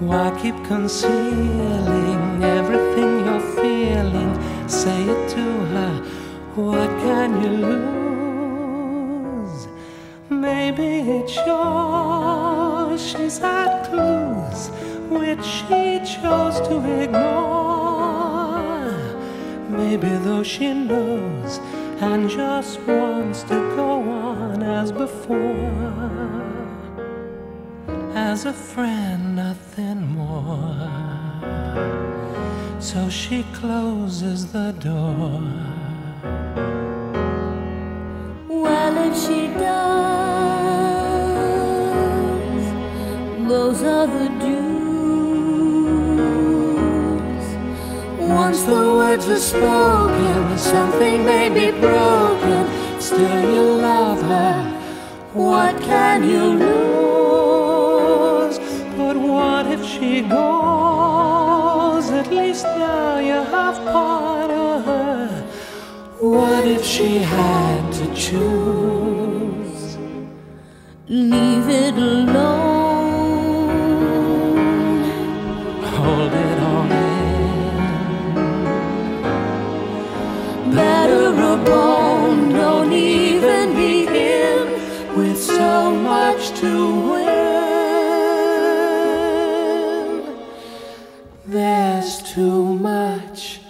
Why keep concealing everything you're feeling? Say it to her. What can you lose? Maybe it's yours. She's had clues which she chose to ignore. Maybe though she knows and just wants to go on as before as a friend, nothing more. So she closes the door. Well, if she does, those are the dues. Once the words are spoken, something may be broken. Still, you love her. What can you lose? She goes? At least now you have part of her. What if she had to choose? Leave it alone. Hold it all in. Better a bone, don't even begin. With so much to too much.